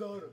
Arizona.